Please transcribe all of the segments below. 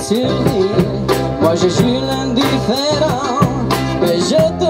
sur Moi je suis l'indifférent, mais je te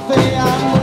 fea.